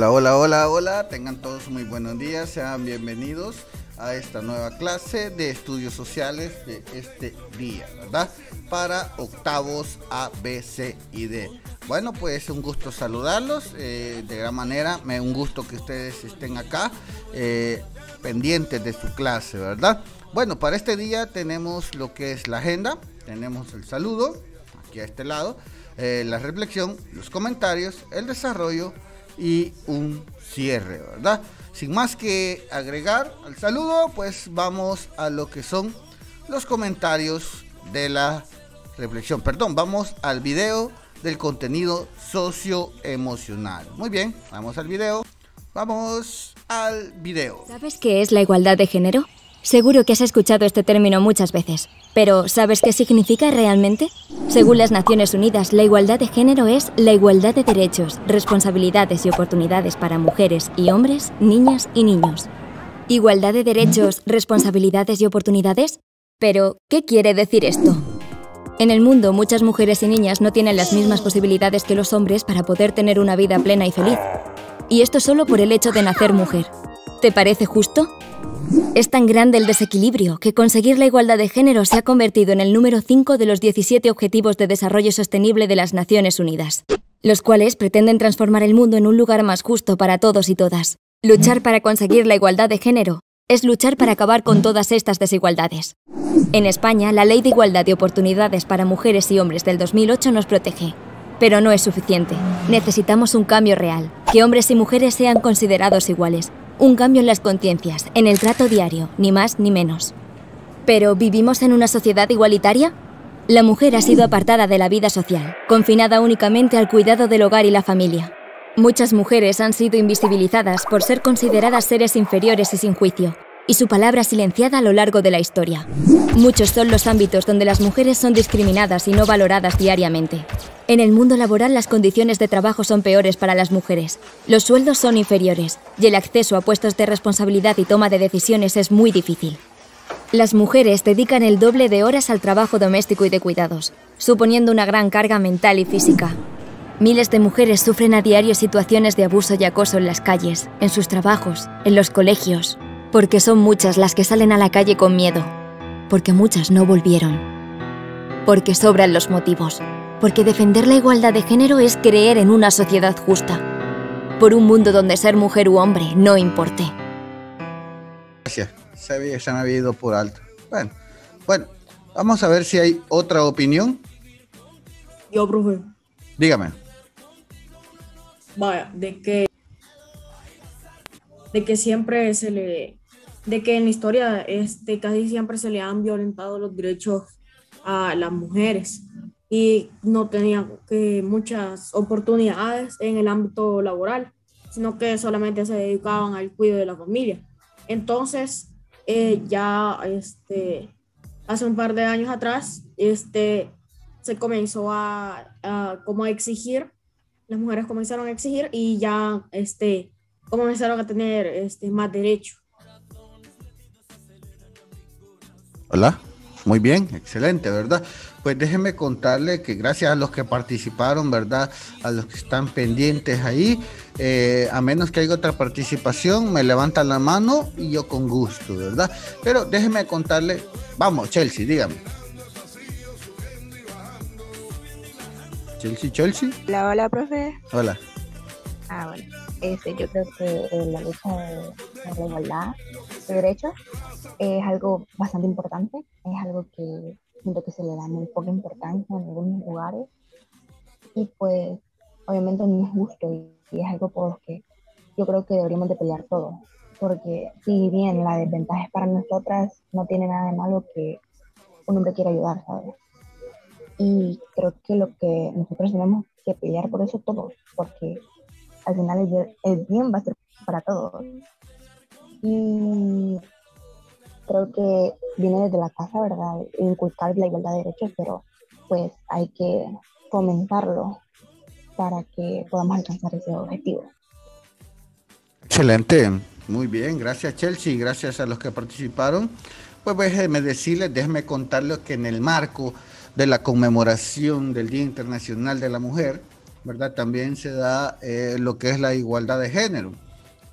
Hola, hola, hola, hola. Tengan todos muy buenos días. Sean bienvenidos a esta nueva clase de estudios sociales de este día, ¿verdad? Para octavos A, B, C y D. Bueno, pues un gusto saludarlos. Eh, de gran manera, me un gusto que ustedes estén acá eh, pendientes de su clase, ¿verdad? Bueno, para este día tenemos lo que es la agenda. Tenemos el saludo, aquí a este lado, eh, la reflexión, los comentarios, el desarrollo y un cierre, ¿verdad? Sin más que agregar al saludo, pues vamos a lo que son los comentarios de la reflexión. Perdón, vamos al video del contenido socioemocional. Muy bien, vamos al video. Vamos al video. ¿Sabes qué es la igualdad de género? Seguro que has escuchado este término muchas veces, pero ¿sabes qué significa realmente? Según las Naciones Unidas, la igualdad de género es la igualdad de derechos, responsabilidades y oportunidades para mujeres y hombres, niñas y niños. ¿Igualdad de derechos, responsabilidades y oportunidades? Pero, ¿qué quiere decir esto? En el mundo, muchas mujeres y niñas no tienen las mismas posibilidades que los hombres para poder tener una vida plena y feliz. Y esto solo por el hecho de nacer mujer. ¿Te parece justo? Es tan grande el desequilibrio que conseguir la igualdad de género se ha convertido en el número 5 de los 17 Objetivos de Desarrollo Sostenible de las Naciones Unidas, los cuales pretenden transformar el mundo en un lugar más justo para todos y todas. Luchar para conseguir la igualdad de género es luchar para acabar con todas estas desigualdades. En España, la Ley de Igualdad de Oportunidades para Mujeres y Hombres del 2008 nos protege. Pero no es suficiente. Necesitamos un cambio real, que hombres y mujeres sean considerados iguales, un cambio en las conciencias, en el trato diario, ni más ni menos. Pero, ¿vivimos en una sociedad igualitaria? La mujer ha sido apartada de la vida social, confinada únicamente al cuidado del hogar y la familia. Muchas mujeres han sido invisibilizadas por ser consideradas seres inferiores y sin juicio, y su palabra silenciada a lo largo de la historia. Muchos son los ámbitos donde las mujeres son discriminadas y no valoradas diariamente. En el mundo laboral las condiciones de trabajo son peores para las mujeres, los sueldos son inferiores y el acceso a puestos de responsabilidad y toma de decisiones es muy difícil. Las mujeres dedican el doble de horas al trabajo doméstico y de cuidados, suponiendo una gran carga mental y física. Miles de mujeres sufren a diario situaciones de abuso y acoso en las calles, en sus trabajos, en los colegios, porque son muchas las que salen a la calle con miedo, porque muchas no volvieron, porque sobran los motivos porque defender la igualdad de género es creer en una sociedad justa, por un mundo donde ser mujer u hombre no importe. Gracias, se, se me había ido por alto. Bueno, bueno, vamos a ver si hay otra opinión. Yo, profe. Dígame. Vaya, de que de que siempre se le de que en la historia este casi siempre se le han violentado los derechos a las mujeres y no tenían que muchas oportunidades en el ámbito laboral, sino que solamente se dedicaban al cuidado de la familia. Entonces, eh, ya este, hace un par de años atrás, este, se comenzó a, como a exigir, las mujeres comenzaron a exigir y ya este, comenzaron a tener este, más derechos. Hola, muy bien, excelente, ¿verdad? Pues déjenme contarle que gracias a los que participaron, ¿verdad? A los que están pendientes ahí, eh, a menos que haya otra participación, me levantan la mano y yo con gusto, ¿verdad? Pero déjenme contarle, vamos, Chelsea, dígame. Chelsea, Chelsea. Hola, hola, profe. Hola. Ah, bueno. Este, yo creo que eh, la lucha de, la igualdad de derechos es algo bastante importante, es algo que siento que se le da muy poca importancia en algunos lugares y pues obviamente no es justo y, es algo por lo que yo creo que deberíamos de pelear todos porque si bien la desventaja es para nosotras, no tiene nada de malo que un hombre quiera ayudar, ¿sabes? Y creo que lo que nosotros tenemos que pelear por eso todos, porque al final el, bien va a ser para todos. Y creo que viene desde la casa, ¿verdad? Inculcar la igualdad de derechos, pero pues hay que fomentarlo para que podamos alcanzar ese objetivo. Excelente, muy bien, gracias Chelsea, gracias a los que participaron. Pues déjeme decirles, déjeme contarles que en el marco de la conmemoración del Día Internacional de la Mujer, ¿verdad? También se da eh, lo que es la igualdad de género.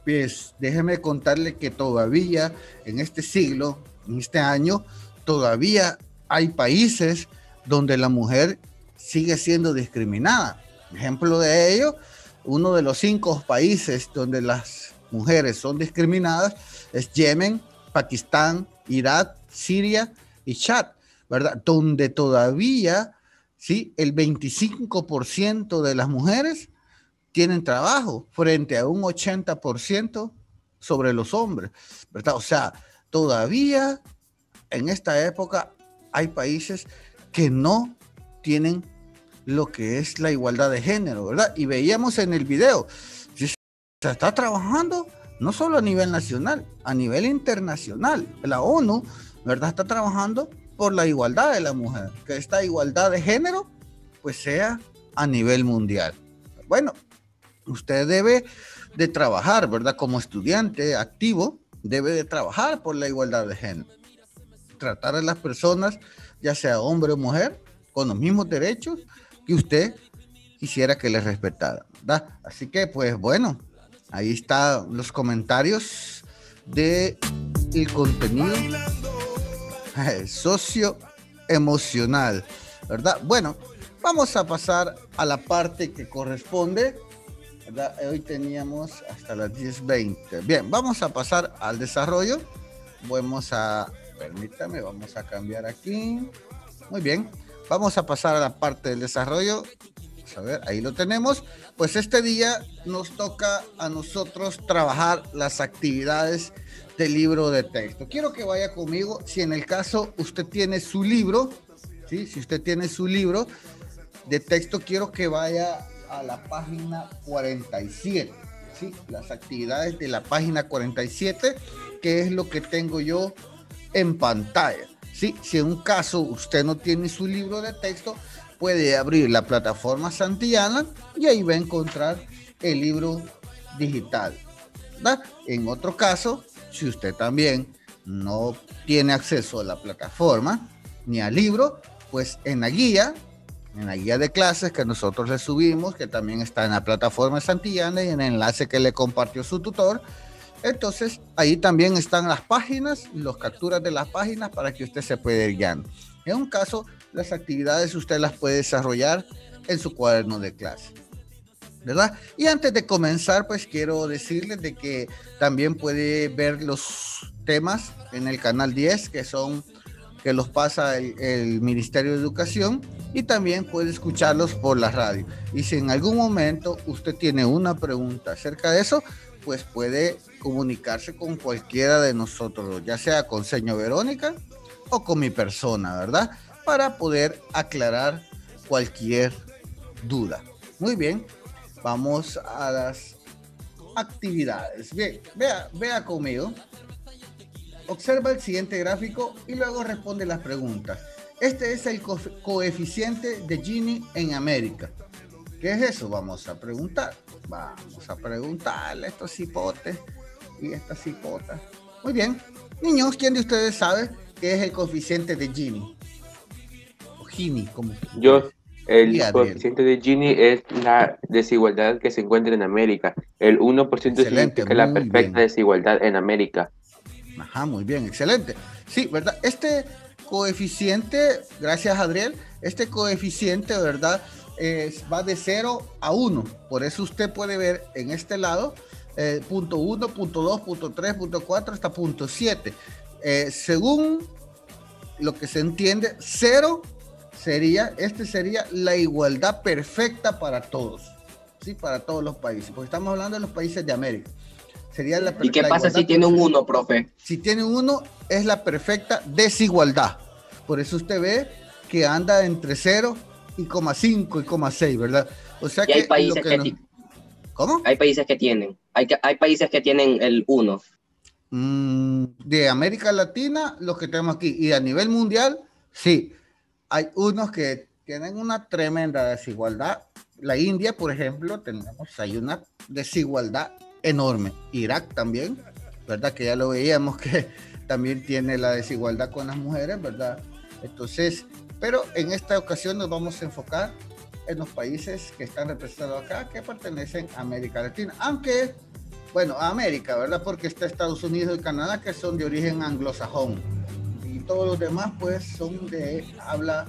Pues déjeme contarle que todavía en este siglo, en este año, todavía hay países donde la mujer sigue siendo discriminada. Ejemplo de ello, uno de los cinco países donde las mujeres son discriminadas es Yemen, Pakistán, Irak, Siria y Chad, ¿verdad? Donde todavía, ¿sí? El 25% de las mujeres tienen trabajo frente a un 80% sobre los hombres, ¿verdad? O sea, todavía en esta época hay países que no tienen lo que es la igualdad de género, ¿verdad? Y veíamos en el video, se está trabajando no solo a nivel nacional, a nivel internacional. La ONU, ¿verdad? Está trabajando por la igualdad de la mujer, que esta igualdad de género pues sea a nivel mundial. Bueno, usted debe de trabajar, ¿verdad? Como estudiante activo, debe de trabajar por la igualdad de género. Tratar a las personas, ya sea hombre o mujer, con los mismos derechos que usted quisiera que les respetara, ¿verdad? Así que, pues bueno, Ahí están los comentarios de el contenido socio emocional, ¿verdad? Bueno, vamos a pasar a la parte que corresponde. ¿verdad? Hoy teníamos hasta las 10.20. Bien, vamos a pasar al desarrollo. Vamos a, permítame, vamos a cambiar aquí. Muy bien, vamos a pasar a la parte del desarrollo a ver, ahí lo tenemos. Pues este día nos toca a nosotros trabajar las actividades del libro de texto. Quiero que vaya conmigo, si en el caso usted tiene su libro, ¿sí? si usted tiene su libro de texto, quiero que vaya a la página 47. ¿sí? Las actividades de la página 47, que es lo que tengo yo en pantalla. ¿sí? Si en un caso usted no tiene su libro de texto, puede abrir la plataforma Santillana y ahí va a encontrar el libro digital. En otro caso, si usted también no tiene acceso a la plataforma ni al libro, pues en la guía, en la guía de clases que nosotros le subimos, que también está en la plataforma Santillana y en el enlace que le compartió su tutor, entonces ahí también están las páginas, los capturas de las páginas para que usted se pueda ir guiando. En un caso, las actividades usted las puede desarrollar en su cuaderno de clase. ¿Verdad? Y antes de comenzar, pues quiero decirles de que también puede ver los temas en el canal 10, que son que los pasa el, el, Ministerio de Educación y también puede escucharlos por la radio. Y si en algún momento usted tiene una pregunta acerca de eso, pues puede comunicarse con cualquiera de nosotros, ya sea con Señor Verónica o con mi persona, ¿verdad? para poder aclarar cualquier duda. Muy bien, vamos a las actividades. Bien, vea, vea conmigo. Observa el siguiente gráfico y luego responde las preguntas. Este es el co coeficiente de Gini en América. ¿Qué es eso? Vamos a preguntar. Vamos a preguntarle a estos hipotes y estas hipotas. Muy bien. Niños, ¿quién de ustedes sabe qué es el coeficiente de Gini? Gini? Como... Yo, el coeficiente de Gini es la desigualdad que se encuentra en América. El 1% significa la perfecta desigualdad en América. Ajá, muy bien, excelente. Sí, ¿verdad? Este coeficiente, gracias Adriel, este coeficiente, ¿verdad? Es, va de 0 a 1. Por eso usted puede ver en este lado eh, punto 1, punto 2, punto 3, punto 4 hasta punto 7. Eh, según lo que se entiende, 0 sería, este sería la igualdad perfecta para todos, ¿sí? Para todos los países, porque estamos hablando de los países de América. Sería la, ¿Y qué pasa si tiene un 1, profe? Si tiene un 1, es la perfecta desigualdad. Por eso usted ve que anda entre 0 y 5 y 6, ¿verdad? O sea que hay países que, ¿Cómo? Hay países que tienen, hay, hay países que tienen el 1. Mm, de América Latina, los que tenemos aquí, y a nivel mundial, sí hay unos que tienen una tremenda desigualdad. La India, por ejemplo, tenemos, hay una desigualdad enorme. Irak también, ¿verdad? Que ya lo veíamos que también tiene la desigualdad con las mujeres, ¿verdad? Entonces, pero en esta ocasión nos vamos a enfocar en los países que están representados acá que pertenecen a América Latina. Aunque, bueno, a América, ¿verdad? Porque está Estados Unidos y Canadá que son de origen anglosajón. Todos los demás pues son de habla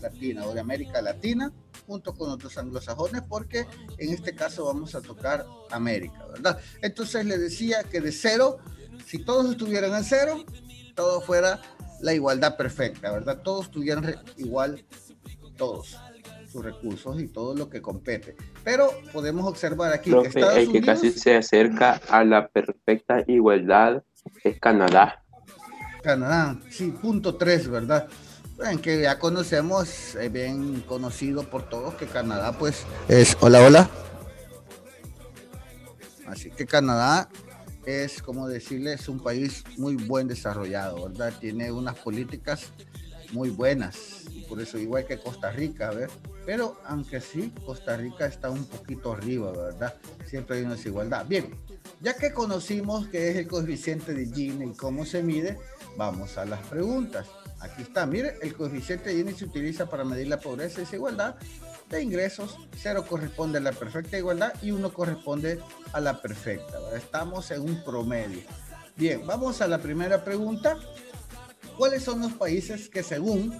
latina o de América Latina junto con otros anglosajones porque en este caso vamos a tocar América, ¿verdad? Entonces le decía que de cero, si todos estuvieran en cero, todo fuera la igualdad perfecta, ¿verdad? Todos tuvieran igual, todos sus recursos y todo lo que compete. Pero podemos observar aquí que Estados el que casi se acerca a la perfecta igualdad es Canadá. Canadá, sí, punto tres, ¿verdad? en que ya conocemos, eh, bien conocido por todos, que Canadá pues es, hola, hola. Así que Canadá es, como decirles, es un país muy buen desarrollado, ¿verdad? Tiene unas políticas muy buenas, por eso igual que Costa Rica, ver Pero aunque sí, Costa Rica está un poquito arriba, ¿verdad? Siempre hay una desigualdad. Bien, ya que conocimos qué es el coeficiente de Gini y cómo se mide, vamos a las preguntas. Aquí está, mire, el coeficiente Gini se utiliza para medir la pobreza y desigualdad de ingresos. Cero corresponde a la perfecta igualdad y uno corresponde a la perfecta. Estamos en un promedio. Bien, vamos a la primera pregunta. ¿Cuáles son los países que según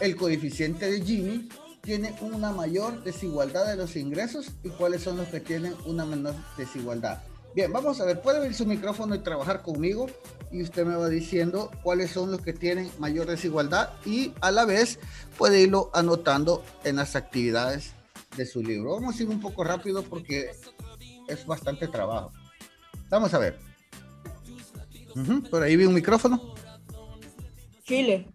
el coeficiente de Gini tienen una mayor desigualdad de los ingresos y cuáles son los que tienen una menor desigualdad? Bien, vamos a ver, puede abrir su micrófono y trabajar conmigo y usted me va diciendo cuáles son los que tienen mayor desigualdad y a la vez puede irlo anotando en las actividades de su libro. Vamos a ir un poco rápido porque es bastante trabajo. Vamos a ver. por ahí vi un micrófono. Chile.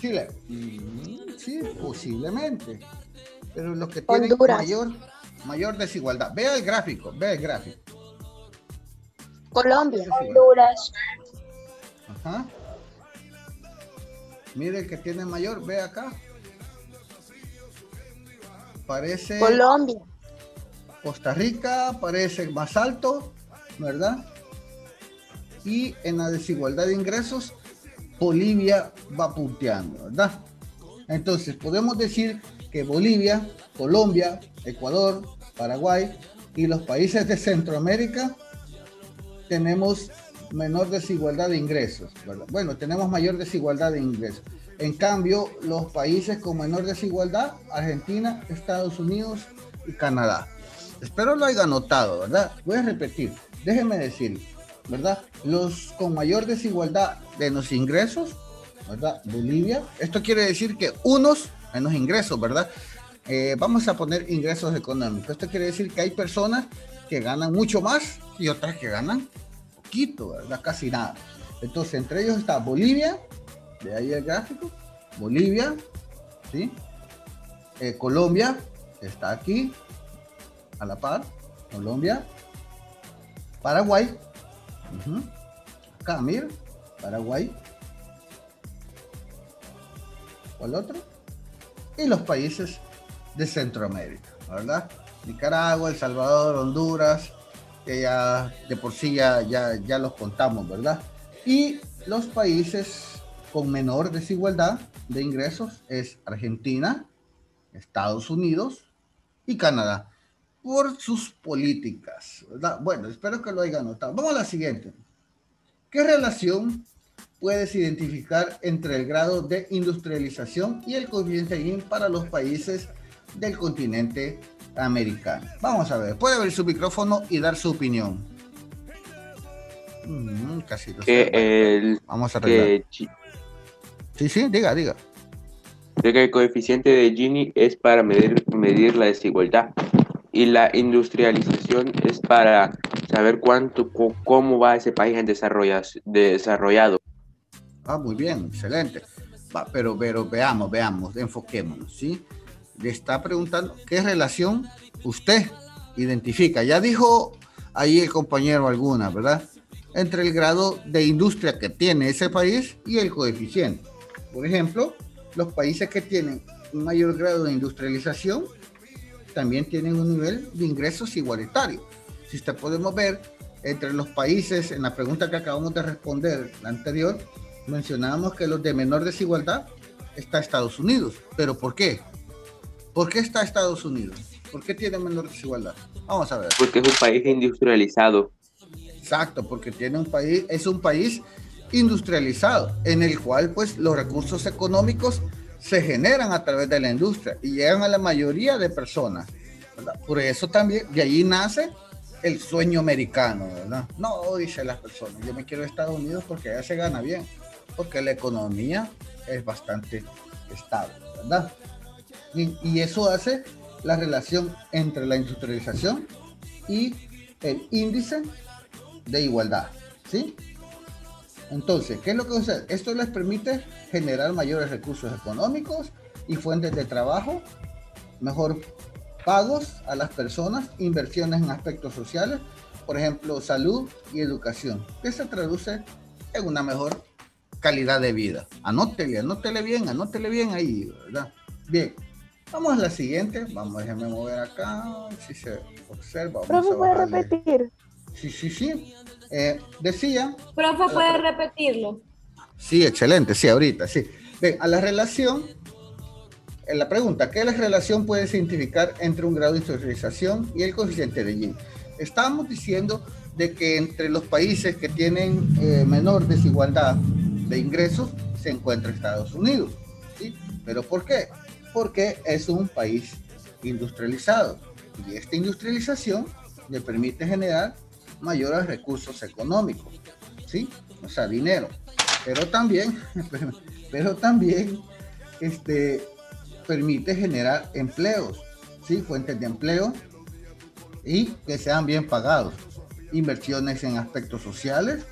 Chile. Mm, sí, posiblemente. Pero los que tienen mayor, mayor desigualdad. Vea el gráfico, vea el gráfico. Colombia. Honduras. Ajá. Mire el que tiene mayor, ve acá. Parece. Colombia. Costa Rica parece más alto, ¿verdad? Y en la desigualdad de ingresos, Bolivia va punteando, ¿verdad? Entonces, podemos decir que Bolivia, Colombia, Ecuador, Paraguay y los países de Centroamérica tenemos menor desigualdad de ingresos. Bueno, tenemos mayor desigualdad de ingresos. En cambio, los países con menor desigualdad, Argentina, Estados Unidos y Canadá. Espero lo haya notado, ¿verdad? Voy a repetir, déjenme decir, ¿verdad? Los con mayor desigualdad de los ingresos, ¿verdad? Bolivia. Esto quiere decir que unos menos ingresos, ¿verdad? Eh, vamos a poner ingresos económicos. Esto quiere decir que hay personas que ganan mucho más y otras que ganan poquito, ¿verdad? Casi nada. Entonces, entre ellos está Bolivia, de ahí el gráfico, Bolivia, ¿sí? Eh, Colombia, está aquí, a la par, Colombia, Paraguay, acá, mira, Paraguay, ¿cuál otro? Y los países de Centroamérica, ¿verdad? Nicaragua, El Salvador, Honduras, que ya de por sí ya, ya, los contamos, ¿verdad? Y los países con menor desigualdad de ingresos es Argentina, Estados Unidos y Canadá, por sus políticas, ¿verdad? Bueno, espero que lo hayan notado. Vamos a la siguiente. ¿Qué relación puedes identificar entre el grado de industrialización y el coeficiente para los países del continente americano. Vamos a ver, puede abrir su micrófono y dar su opinión. Mm, casi el, Vamos a arreglar. sí, sí, diga, diga. que el coeficiente de Gini es para medir, medir la desigualdad y la industrialización es para saber cuánto, cómo va ese país en desarrollado. Ah, muy bien, excelente. Va, pero, pero veamos, veamos, enfoquémonos, ¿sí? Le está preguntando qué relación usted identifica. Ya dijo ahí el compañero alguna, ¿verdad? Entre el grado de industria que tiene ese país y el coeficiente. Por ejemplo, los países que tienen un mayor grado de industrialización también tienen un nivel de ingresos igualitario. Si usted podemos ver, entre los países, en la pregunta que acabamos de responder, la anterior, mencionábamos que los de menor desigualdad está Estados Unidos. ¿Pero por qué? ¿Por qué está Estados Unidos? ¿Por qué tiene menor desigualdad? Vamos a ver. Porque es un país industrializado. Exacto, porque tiene un país, es un país industrializado, en el cual pues los recursos económicos se generan a través de la industria y llegan a la mayoría de personas. Por eso también, de ahí nace el sueño americano, ¿verdad? No, dice las personas, yo me quiero a Estados Unidos porque allá se gana bien, porque la economía es bastante estable, ¿verdad? Y, eso hace la relación entre la industrialización y el índice de igualdad, ¿sí? Entonces, ¿qué es lo que sucede? Esto les permite generar mayores recursos económicos y fuentes de trabajo, mejor pagos a las personas, inversiones en aspectos sociales, por ejemplo, salud y educación, que se traduce en una mejor calidad de vida. Anótele, anótele bien, anótele bien ahí, ¿verdad? Bien, Vamos a la siguiente. Vamos, déjenme mover acá. Si se observa. Profe, ¿puede repetir? Sí, sí, sí. Eh, decía. Profe, ¿puede repetirlo? Sí, excelente. Sí, ahorita, sí. Ven, a la relación. En la pregunta, ¿qué la relación puede significar entre un grado de industrialización y el coeficiente de Gini? Estábamos diciendo de que entre los países que tienen eh, menor desigualdad de ingresos se encuentra Estados Unidos. ¿sí? ¿Pero por qué? Porque es un país industrializado y esta industrialización le permite generar mayores recursos económicos, ¿sí? O sea, dinero. Pero también, pero también este, permite generar empleos, ¿sí? Fuentes de empleo y que sean bien pagados. Inversiones en aspectos sociales,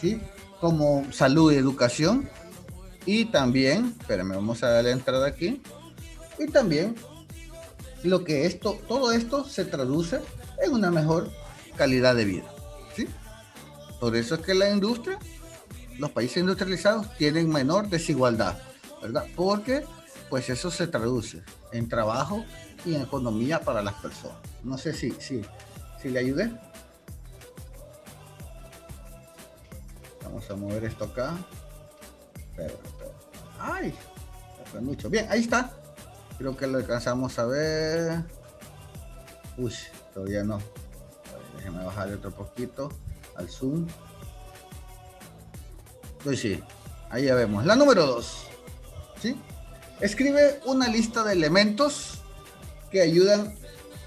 ¿sí? Como salud y educación, y también, espérame, vamos a darle entrada aquí. Y también lo que esto, todo esto se traduce en una mejor calidad de vida. ¿sí? Por eso es que la industria, los países industrializados tienen menor desigualdad, ¿verdad? Porque pues eso se traduce en trabajo y en economía para las personas. No sé si, si, si le ayudé. Vamos a mover esto acá. Ay, mucho. Bien, ahí está. Creo que lo alcanzamos a ver. Uy, todavía no. déjeme bajar otro poquito al zoom. Pues sí, ahí ya vemos. La número 2. ¿sí? Escribe una lista de elementos que ayudan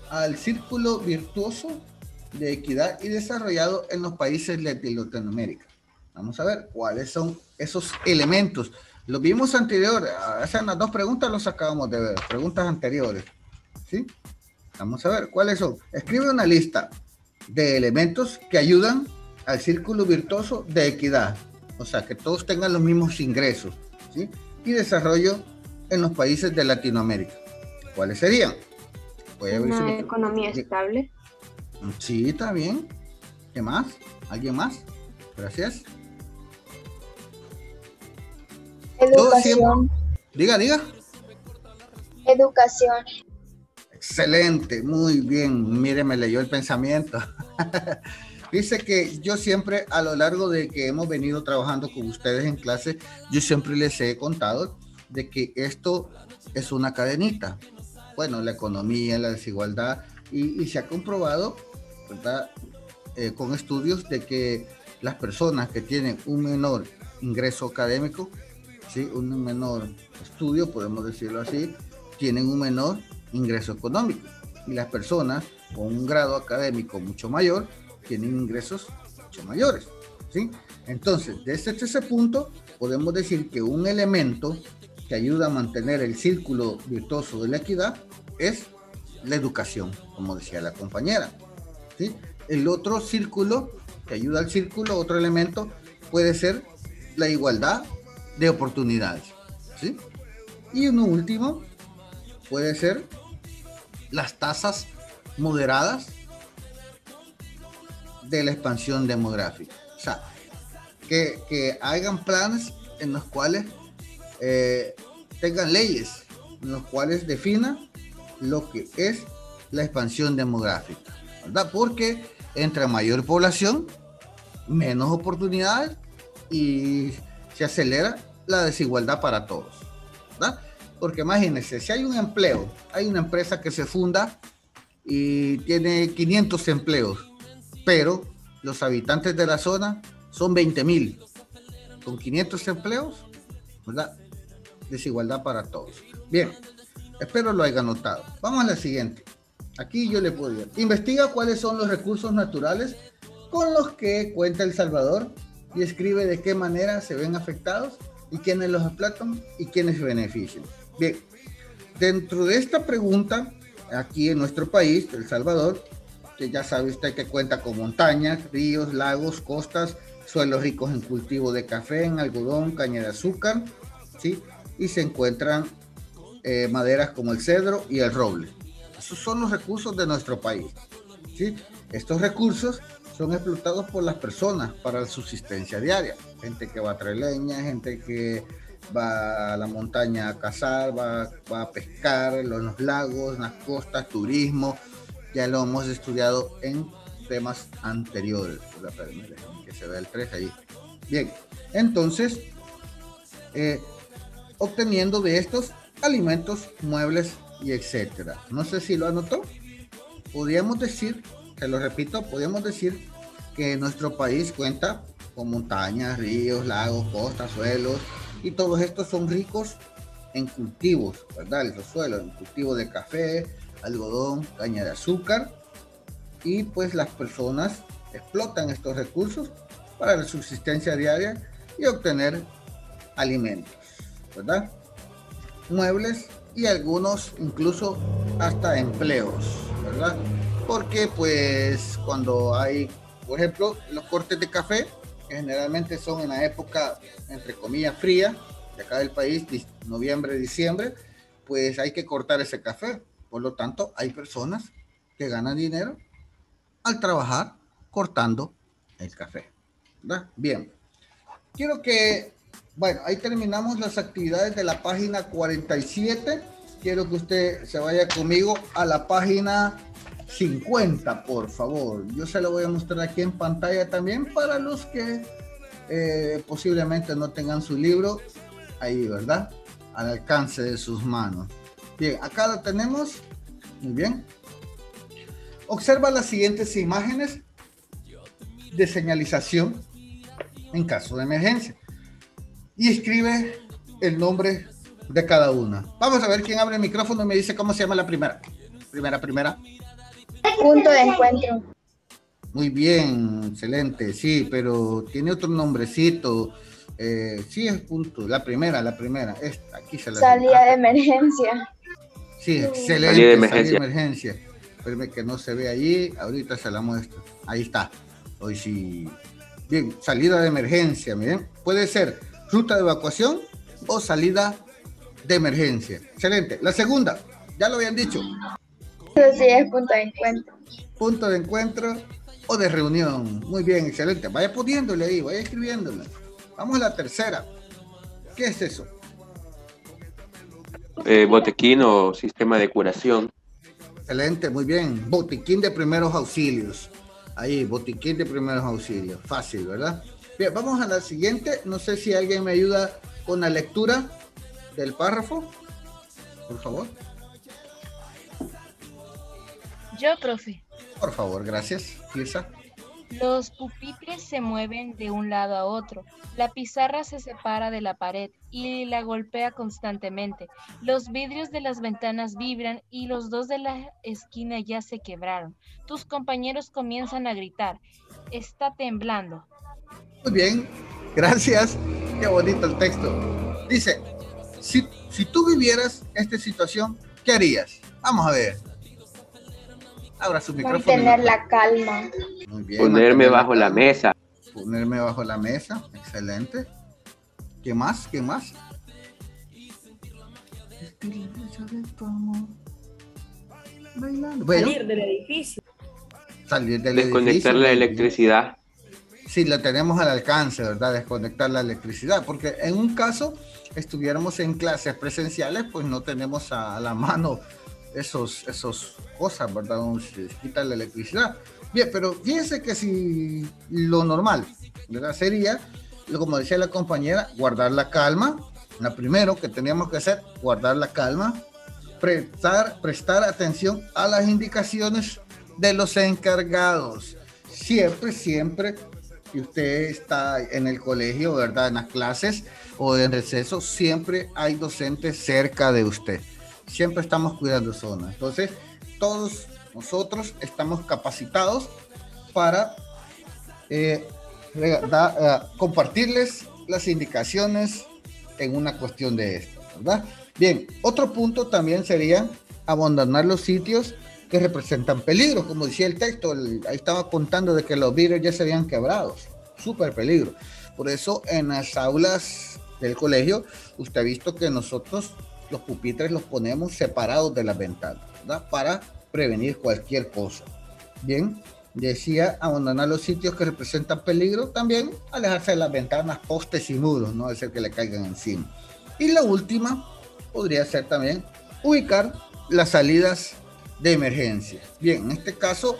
al círculo virtuoso de equidad y desarrollado en los países de Latinoamérica. Vamos a ver cuáles son esos elementos. Lo vimos anterior, hacen las dos preguntas, los acabamos de ver, preguntas anteriores. ¿Sí? Vamos a ver cuáles son. Escribe una lista de elementos que ayudan al círculo virtuoso de equidad. O sea, que todos tengan los mismos ingresos. ¿sí? Y desarrollo en los países de Latinoamérica. ¿Cuáles serían? una economía estable. Sí, está bien. ¿Qué más? ¿Alguien más? Gracias. Educación. Diga, diga. Educación. Excelente, muy bien. Mire, me leyó el pensamiento. Dice que yo siempre, a lo largo de que hemos venido trabajando con ustedes en clase, yo siempre les he contado de que esto es una cadenita. Bueno, la economía, la desigualdad, y, se ha comprobado, ¿verdad? Eh, con estudios de que las personas que tienen un menor ingreso académico un menor estudio, podemos decirlo así, tienen un menor ingreso económico. Y las personas con un grado académico mucho mayor tienen ingresos mucho mayores. ¿sí? Entonces, desde ese punto, podemos decir que un elemento que ayuda a mantener el círculo virtuoso de la equidad es la educación, como decía la compañera. ¿sí? El otro círculo que ayuda al círculo, otro elemento, puede ser la igualdad de oportunidades. ¿sí? Y uno último puede ser las tasas moderadas de la expansión demográfica. O sea, que, hagan planes en los cuales eh, tengan leyes, en los cuales definan lo que es la expansión demográfica, ¿verdad? Porque entre mayor población, menos oportunidades y se acelera la desigualdad para todos. Porque imagínense, si hay un empleo, hay una empresa que se funda y tiene 500 empleos, pero los habitantes de la zona son 20 mil. Con 500 empleos, ¿verdad? Desigualdad para todos. Bien, espero lo haya notado. Vamos a la siguiente. Aquí yo le puedo decir, investiga cuáles son los recursos naturales con los que cuenta El Salvador y escribe de qué manera se ven afectados y quiénes los explotan y quiénes se benefician. Bien, dentro de esta pregunta, aquí en nuestro país, El Salvador, que ya sabe usted que cuenta con montañas, ríos, lagos, costas, suelos ricos en cultivo de café, en algodón, caña de azúcar, ¿sí? Y se encuentran eh, maderas como el cedro y el roble. Esos son los recursos de nuestro país. ¿sí? Estos recursos son explotados por las personas para la subsistencia diaria. Gente que va a traer leña, gente que va a la montaña a cazar, va, a pescar en los lagos, las costas, turismo. Ya lo hemos estudiado en temas anteriores. Que se vea el 3 ahí. Bien, entonces, eh, obteniendo de estos alimentos, muebles y etcétera. No sé si lo anotó. Podríamos decir, te lo repito, podríamos decir que nuestro país cuenta con montañas, ríos, lagos, costas, suelos, y todos estos son ricos en cultivos, ¿verdad? Los suelos, en cultivo de café, algodón, caña de azúcar, y pues las personas explotan estos recursos para la subsistencia diaria y obtener alimentos, ¿verdad? Muebles y algunos incluso hasta empleos, ¿verdad? Porque pues cuando hay, por ejemplo, los cortes de café, que generalmente son en la época, entre comillas, fría, de acá del país, noviembre, diciembre, pues hay que cortar ese café. Por lo tanto, hay personas que ganan dinero al trabajar cortando el café. Bien. Quiero que bueno, ahí terminamos las actividades de la página 47. Quiero que usted se vaya conmigo a la página 50, por favor. Yo se lo voy a mostrar aquí en pantalla también para los que eh, posiblemente no tengan su libro ahí, ¿verdad? Al alcance de sus manos. Bien, acá lo tenemos. Muy bien. Observa las siguientes imágenes de señalización en caso de emergencia y escribe el nombre de cada una. Vamos a ver quién abre el micrófono y me dice cómo se llama la primera. Primera, primera. Punto de encuentro. Muy bien, excelente, sí, pero tiene otro nombrecito. Eh, sí, es punto. La primera, la primera. Esta, aquí se la Salida de emergencia. Sí, excelente. Salida de emergencia. Salida de emergencia. Espérame que no se ve ahí. Ahorita se la muestro. Ahí está. Hoy sí. Bien, salida de emergencia, miren. Puede ser ruta de evacuación o salida de emergencia. Excelente. La segunda, ya lo habían dicho. Sí, es punto de encuentro. Punto de encuentro o de reunión. Muy bien, excelente. Vaya poniéndole ahí, vaya escribiéndole. Vamos a la tercera. ¿Qué es eso? Eh, botequín o sistema de curación. Excelente, muy bien. Botiquín de primeros auxilios. Ahí, botiquín de primeros auxilios. Fácil, ¿verdad? Bien, vamos a la siguiente. No sé si alguien me ayuda con la lectura del párrafo. Por favor. Yo, profe. Por favor, gracias. Lisa. Los pupitres se mueven de un lado a otro. La pizarra se separa de la pared y la golpea constantemente. Los vidrios de las ventanas vibran y los dos de la esquina ya se quebraron. Tus compañeros comienzan a gritar. Está temblando. Muy bien, gracias. Qué bonito el texto. Dice, si, si tú vivieras esta situación, ¿qué harías? Vamos a ver. Abra su micrófono. Mantener la calma. Muy bien, Ponerme bajo la, mesa. Ponerme bajo la mesa. Excelente. ¿Qué más? ¿Qué más? Salir del edificio. Salir del Desconectar la electricidad si la tenemos al alcance, ¿verdad? Desconectar la electricidad, porque en un caso estuviéramos en clases presenciales, pues no tenemos a, la mano esos, esos cosas, ¿verdad? Donde quita la electricidad. Bien, pero fíjense que si lo normal, ¿verdad? Sería, como decía la compañera, guardar la calma, La primero que teníamos que hacer, guardar la calma, prestar, prestar atención a las indicaciones de los encargados. Siempre, siempre que usted está en el colegio, ¿verdad? En las clases o en receso, siempre hay docentes cerca de usted. Siempre estamos cuidando zonas. Entonces, todos nosotros estamos capacitados para eh, eh, compartirles las indicaciones en una cuestión de esto, ¿verdad? Bien, otro punto también sería abandonar los sitios que representan peligro, como decía el texto, ahí estaba contando de que los vidrios ya se habían quebrado, súper peligro. Por eso en las aulas del colegio, usted ha visto que nosotros los pupitres los ponemos separados de las ventanas, ¿verdad? Para prevenir cualquier cosa. Bien, decía abandonar los sitios que representan peligro, también alejarse de las ventanas, postes y muros, no hacer que le caigan encima. Y la última podría ser también ubicar las salidas de emergencia. Bien, en este caso,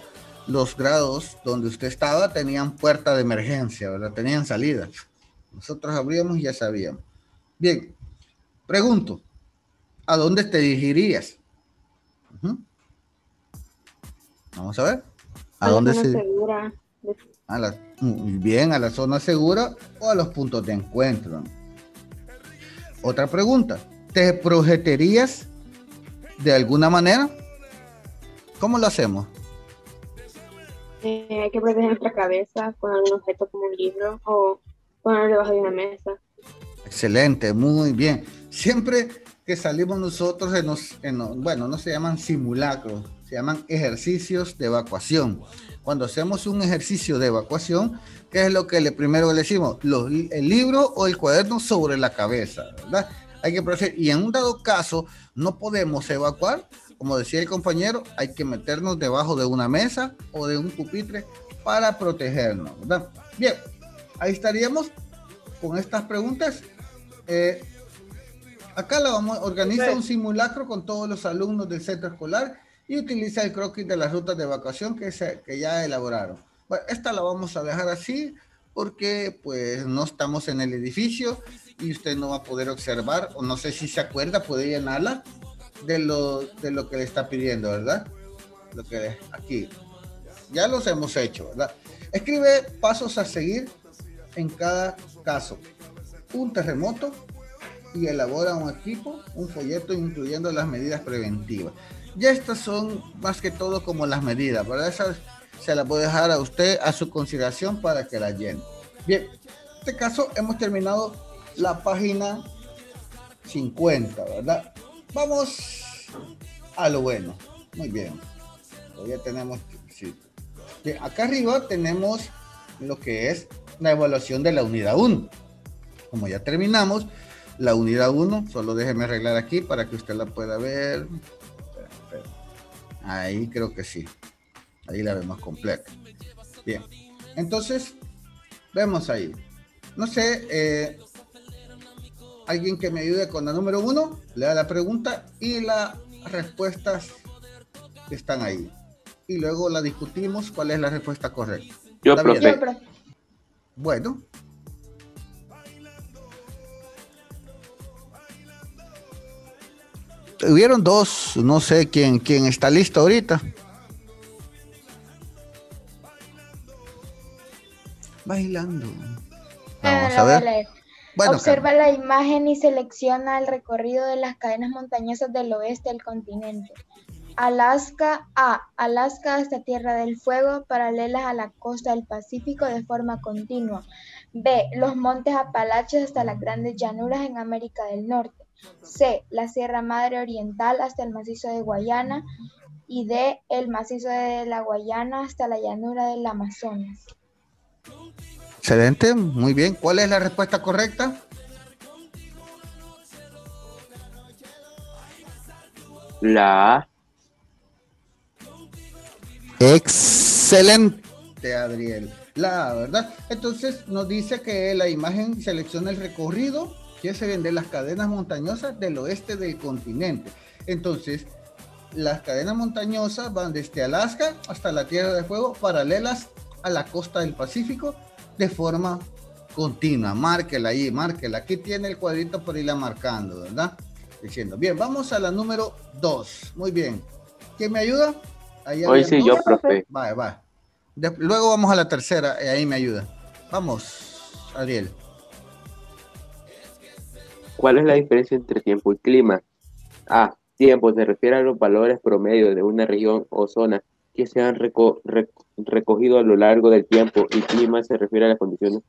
los grados donde usted estaba tenían puerta de emergencia, ¿verdad? Tenían salidas. Nosotros abríamos y ya sabíamos. Bien, pregunto, ¿a dónde te dirigirías? Vamos a ver. ¿A, dónde se segura. A la, bien, a la zona segura o a los puntos de encuentro. Otra pregunta, ¿te protegerías de alguna manera? ¿Cómo lo hacemos? Eh, hay que proteger nuestra cabeza con algún objeto como un libro o ponerlo debajo de una mesa. Excelente, muy bien. Siempre que salimos nosotros, en bueno, no se llaman simulacros, se llaman ejercicios de evacuación. Cuando hacemos un ejercicio de evacuación, ¿qué es lo que le primero le decimos? el libro o el cuaderno sobre la cabeza, ¿verdad? Hay que proceder. Y en un dado caso, no podemos evacuar como decía el compañero, hay que meternos debajo de una mesa o de un pupitre para protegernos, ¿verdad? Bien, ahí estaríamos con estas preguntas. Eh, acá la vamos, organiza un simulacro con todos los alumnos del centro escolar y utiliza el croquis de las rutas de evacuación que, se, que ya elaboraron. Bueno, esta la vamos a dejar así porque pues no estamos en el edificio y usted no va a poder observar, o no sé si se acuerda, puede llenarla de lo, de lo que le está pidiendo, ¿verdad? Lo que aquí. Ya los hemos hecho, ¿verdad? Escribe pasos a seguir en cada caso. Un terremoto y elabora un equipo, un folleto incluyendo las medidas preventivas. Ya estas son más que todo como las medidas, ¿verdad? Esas se las a dejar a usted a su consideración para que la llene. Bien, en este caso hemos terminado la página 50, ¿verdad? Vamos a lo bueno. Muy bien. Ya tenemos. Acá arriba tenemos lo que es la evaluación de la unidad 1. Como ya terminamos, la unidad 1, solo déjeme arreglar aquí para que usted la pueda ver. Ahí creo que sí. Ahí la vemos completa. Bien. Entonces, vemos ahí. No sé, eh, alguien que me ayude con la número uno, le da la pregunta y las respuestas están ahí. Y luego la discutimos cuál es la respuesta correcta. Yo, profe. Bueno. Hubieron dos, no sé quién, quién está listo ahorita. Bailando. Vamos a ver. Observa la imagen y selecciona el recorrido de las cadenas montañosas del oeste del continente. Alaska A. Alaska hasta Tierra del Fuego, paralelas a la costa del Pacífico de forma continua. B. Los montes Apalaches hasta las grandes llanuras en América del Norte. C. La Sierra Madre Oriental hasta el macizo de Guayana. Y D. El macizo de la Guayana hasta la llanura del Amazonas. Excelente, muy bien. ¿Cuál es la respuesta correcta? La Excelente, Adriel. La ¿verdad? Entonces nos dice que la imagen selecciona el recorrido que se vende las cadenas montañosas del oeste del continente. Entonces, las cadenas montañosas van desde Alaska hasta la Tierra de Fuego, paralelas a la costa del Pacífico de forma continua. Márquela ahí, márquela. Aquí tiene el cuadrito por irla marcando, ¿verdad? Diciendo. Bien, vamos a la número 2. Muy bien. ¿Quién me ayuda? Hoy sí, yo, profe. Va, va. luego vamos a la tercera, y ahí me ayuda. Vamos, Ariel. ¿Cuál es la diferencia entre tiempo y clima? A. Tiempo se refiere a los valores promedio de una región o zona que se han recogido a lo largo del tiempo y clima se refiere a las condiciones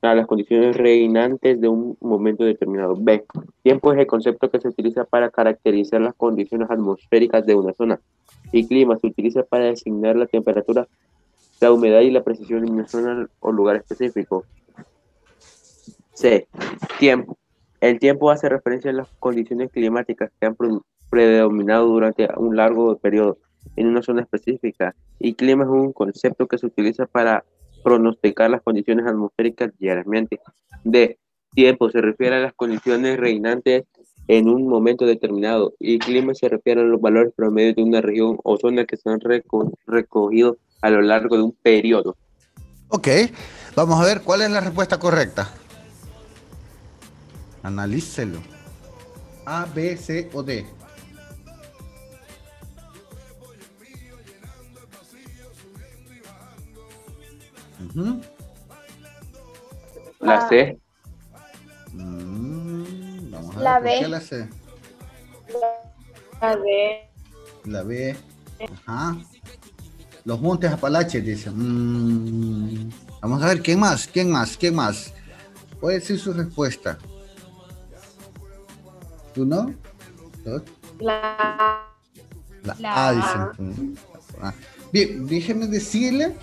a las condiciones reinantes de un momento determinado. B. Tiempo es el concepto que se utiliza para caracterizar las condiciones atmosféricas de una zona. Y clima se utiliza para designar la temperatura, la humedad y la precisión en una zona o lugar específico. C. Tiempo. El tiempo hace referencia a las condiciones climáticas que han predominado durante un largo periodo en una zona específica. Y clima es un concepto que se utiliza para pronosticar las condiciones atmosféricas diariamente. D. Tiempo se refiere a las condiciones reinantes en un momento determinado y clima se refiere a los valores promedio de una región o zona que se han recogido a lo largo de un periodo. Ok, vamos a ver cuál es la respuesta correcta. Analícelo. A, B, C o D. La C. Mm, vamos a la ver, B. la C? La B. La B. Ajá. Los Montes Apalaches, dice. Mm, vamos a ver, ¿quién más? ¿Quién más? ¿Quién más? Puede decir su respuesta. ¿Tú no? La, la A. Ah. Bien, déjeme decirle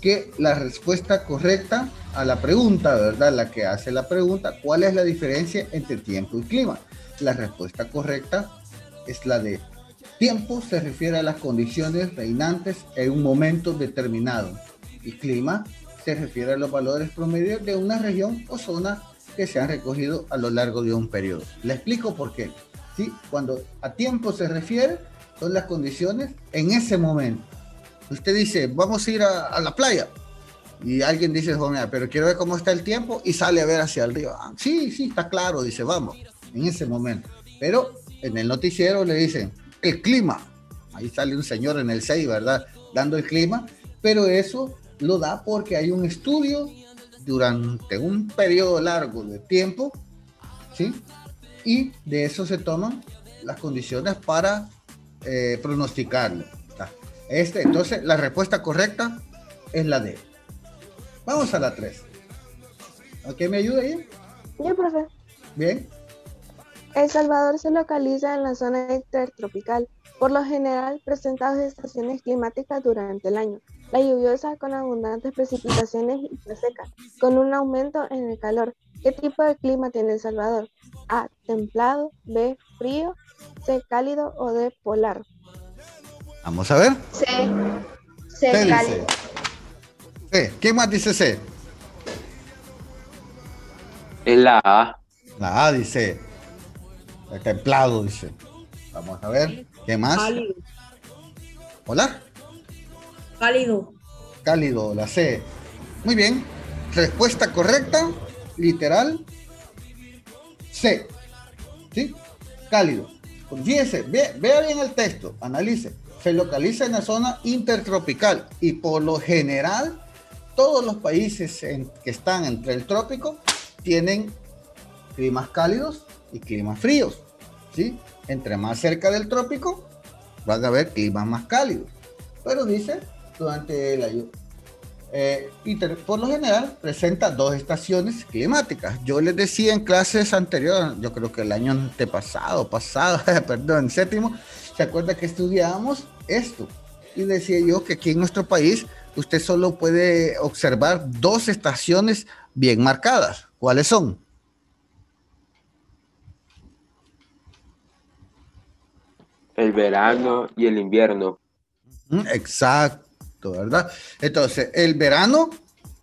que la respuesta correcta a la pregunta, ¿verdad? La que hace la pregunta, ¿cuál es la diferencia entre tiempo y clima? La respuesta correcta es la de tiempo se refiere a las condiciones reinantes en un momento determinado y clima se refiere a los valores promedios de una región o zona que se han recogido a lo largo de un periodo. Le explico por qué. ¿Sí? Cuando a tiempo se refiere, son las condiciones en ese momento Usted dice, vamos a ir a, la playa. Y alguien dice, pero quiero ver cómo está el tiempo y sale a ver hacia el río. Ah, sí, sí, está claro, dice, vamos, en ese momento. Pero en el noticiero le dicen, el clima. Ahí sale un señor en el 6, ¿verdad? Dando el clima. Pero eso lo da porque hay un estudio durante un periodo largo de tiempo, ¿sí? Y de eso se toman las condiciones para eh, pronosticarlo. Este, entonces, la respuesta correcta es la D. Vamos a la 3. ¿A qué me ayuda ahí? Bien, profe. Bien. El Salvador se localiza en la zona intertropical. Por lo general, presenta estaciones climáticas durante el año. La lluviosa con abundantes precipitaciones y la seca, con un aumento en el calor. ¿Qué tipo de clima tiene El Salvador? A. Templado. B. Frío. C. Cálido o D. Polar. Vamos a ver. C. C, C C. ¿Quién más dice C? Es la A. La A dice. El templado dice. Vamos a ver. ¿Qué más? Cálido. Hola. Cálido. Cálido, la C. Muy bien. Respuesta correcta, literal. C. ¿Sí? Cálido. Fíjese, vea bien el texto, analice se localiza en la zona intertropical y por lo general todos los países que están entre el trópico tienen climas cálidos y climas fríos. ¿sí? Entre más cerca del trópico van a haber climas más cálidos. Pero dice, durante la eh, por lo general presenta dos estaciones climáticas. Yo les decía en clases anteriores, yo creo que el año antepasado, pasado, perdón, séptimo, ¿se acuerda que estudiábamos esto. Y decía yo que aquí en nuestro país usted solo puede observar dos estaciones bien marcadas. ¿Cuáles son? El verano y el invierno. Exacto, ¿verdad? Entonces, el verano,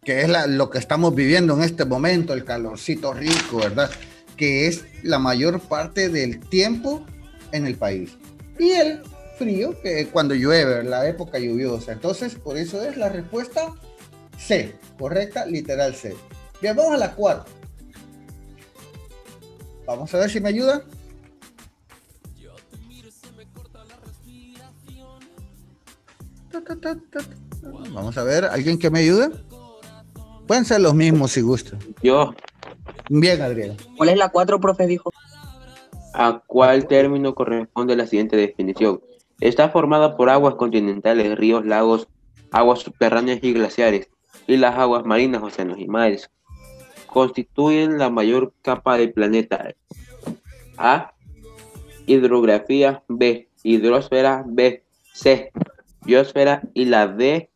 que es lo que estamos viviendo en este momento, el calorcito rico, ¿verdad? Que es la mayor parte del tiempo en el país. Y el frío que cuando llueve, la época lluviosa. Entonces, por eso es la respuesta C, correcta, literal C. Bien, vamos a la cuarta. Vamos a ver si me ayuda. Vamos a ver, ¿alguien que me ayude? Pueden ser los mismos si gustan. Yo. Bien, Adrián. ¿Cuál es la cuatro, profe, dijo? ¿A cuál término corresponde la siguiente definición? Está formada por aguas continentales, ríos, lagos, aguas subterráneas y glaciares, y las aguas marinas, océanos y mares. Constituyen la mayor capa del planeta. A. Hidrografía. B. Hidrosfera. B. C. Biosfera. Y la D.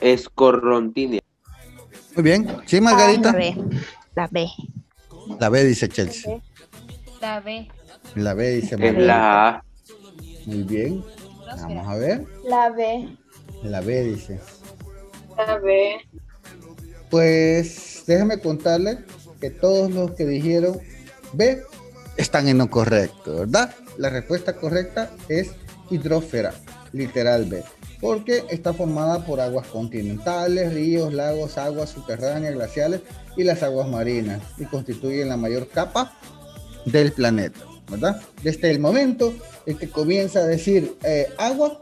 Escorrontinia. Muy bien. Sí, Margarita. La B. La B. La B dice Chelsea. La B. La B dice Es Margarita. la A. Muy bien. Vamos a ver. La B. La B dice. La B. Pues déjame contarle que todos los que dijeron B están en lo correcto, ¿verdad? La respuesta correcta es hidrósfera, literal B, porque está formada por aguas continentales, ríos, lagos, aguas subterráneas, glaciales y las aguas marinas y constituyen la mayor capa del planeta, ¿verdad? Desde el momento en que comienza a decir eh, agua,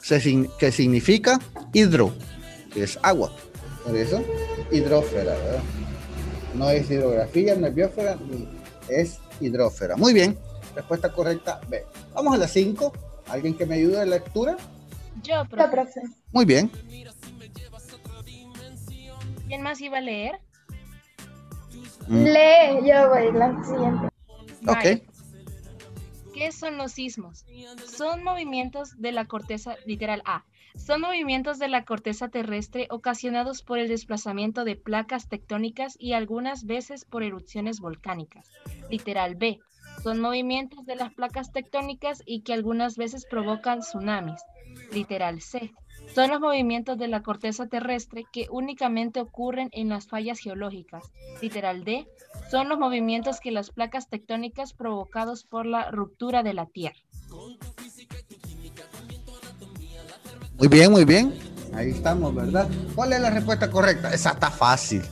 se que significa hidro, que es agua. Por eso, hidrósfera, ¿verdad? No es hidrografía, no es biosfera, es hidrósfera. Muy bien, respuesta correcta B. Vamos a la 5. ¿Alguien que me ayude en la lectura? Yo, La profe. profe. Muy bien. ¿Quién más iba a leer? Mm, Lee, yo voy, la siguiente. Vale. Ok. ¿Qué son los sismos? Son movimientos de la corteza, literal A. Son movimientos de la corteza terrestre ocasionados por el desplazamiento de placas tectónicas y algunas veces por erupciones volcánicas. Literal B. Son movimientos de las placas tectónicas y que algunas veces provocan tsunamis. Literal C. Son los movimientos de la corteza terrestre que únicamente ocurren en las fallas geológicas. Literal D. Son los movimientos que las placas tectónicas provocados por la ruptura de la Tierra. Muy bien, muy bien. Ahí estamos, ¿verdad? ¿Cuál es la respuesta correcta? Esa está fácil.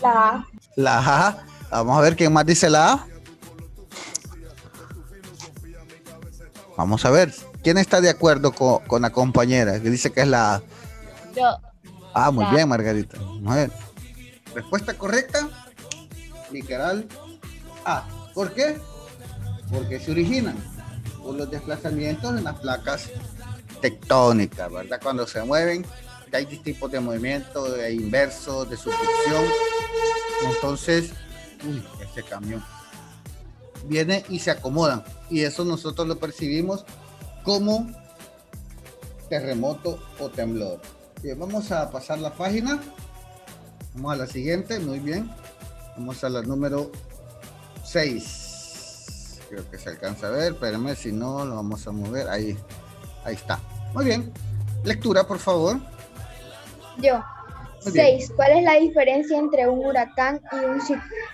La A. La A. Vamos a ver quién más dice la A. Vamos a ver. ¿Quién está de acuerdo con, con la compañera que dice que es la? Yo, Ah, muy La- bien, Margarita. Vamos a ver. Respuesta correcta, literal A. ¿Por qué? Porque se originan por los desplazamientos en las placas tectónicas, ¿verdad? Cuando se mueven, hay tipos de movimiento, de inverso, de subducción. Entonces, uy, este camión viene y se acomodan. Y eso nosotros lo percibimos como terremoto o temblor. Bien, vamos a pasar la página. Vamos a la siguiente, muy bien. Vamos a la número 6. Creo que se alcanza a ver, espérenme, si no lo vamos a mover. Ahí, ahí está. Muy bien. Lectura, por favor. Yo. Muy bien. 6. ¿Cuál es la diferencia entre un huracán y un,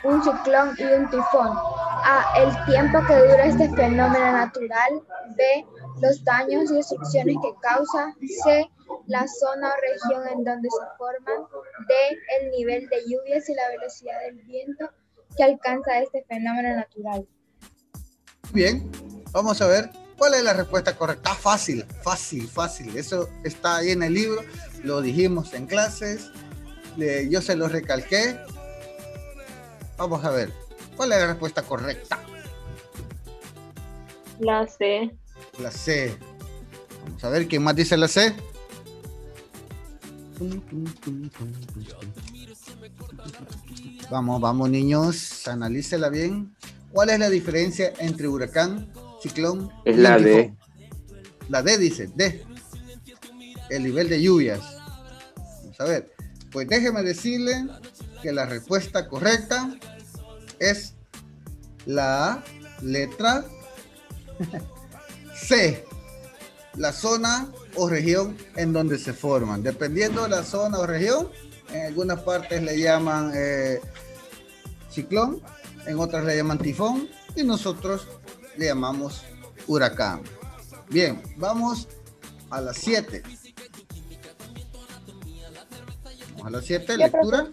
un ciclón y un tifón? A. El tiempo que dura este fenómeno natural. B. Los daños y destrucciones que causa. C. La zona o región en donde se forman. D. El nivel de lluvias y la velocidad del viento que alcanza este fenómeno natural. Bien, vamos a ver cuál es la respuesta correcta. Ah, Fácil, fácil, fácil. Eso está ahí en el libro, lo dijimos en clases, le- yo se lo recalqué. Vamos a ver, ¿cuál es la respuesta correcta? La C. La C. Vamos a ver quién más dice la C. Vamos, vamos niños, analícela bien. ¿Cuál es la diferencia entre huracán, ciclón Es y la D. La D dice, D. El nivel de lluvias. A ver. Pues déjeme decirle que la respuesta correcta es la letra C. La zona o región en donde se forman. Dependiendo de la zona o región, en algunas partes le llaman eh, ciclón, en otras le llaman tifón y nosotros le llamamos huracán. Bien, vamos a las 7. A la 7, lectura.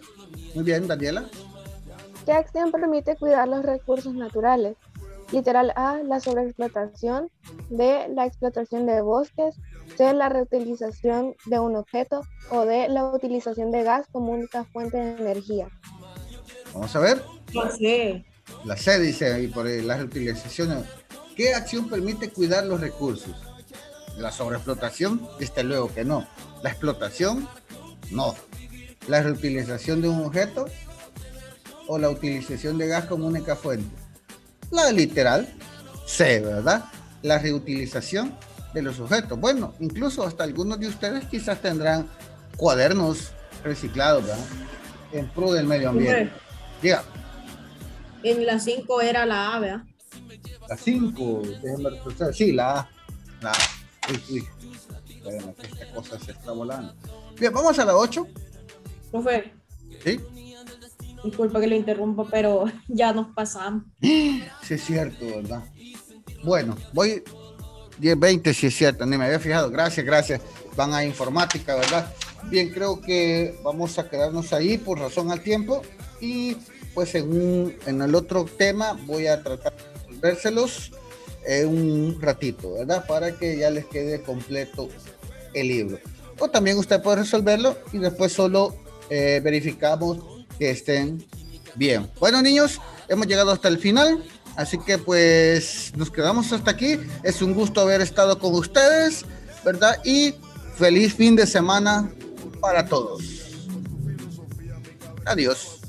Muy bien, Daniela. ¿Qué acción permite cuidar los recursos naturales? Literal A, la sobreexplotación. B, la explotación de bosques. C, la reutilización de un objeto. O D, la utilización de gas como única fuente de energía. Vamos a ver. La C. La C dice ahí por ahí, la reutilización. ¿Qué acción permite cuidar los recursos? La sobreexplotación, desde luego que no. La explotación, no. La reutilización de un objeto o la utilización de gas como única fuente. La literal, C, ¿verdad? La reutilización de los objetos. Bueno, incluso hasta algunos de ustedes quizás tendrán cuadernos reciclados, ¿verdad? En pro del medio ambiente. Diga. En la 5 era la A, ¿verdad? La 5, déjenme Sí, la A. La A. Uy, uy. Bueno, esta cosa se está volando. Bien, vamos a la 8. Profe. Sí. Disculpa que lo interrumpa, pero ya nos pasamos. Sí, es cierto, ¿verdad? Bueno, voy 10, 20, si es cierto, ni me había fijado. Gracias, gracias. Van a informática, ¿verdad? Bien, creo que vamos a quedarnos ahí por razón al tiempo y pues en, en el otro tema voy a tratar de resolvérselos en un ratito, ¿verdad? Para que ya les quede completo el libro. O también usted puede resolverlo y después solo eh, verificamos que estén bien. Bueno, niños, hemos llegado hasta el final. Así que pues nos quedamos hasta aquí. Es un gusto haber estado con ustedes, ¿verdad? Y feliz fin de semana para todos. Adiós.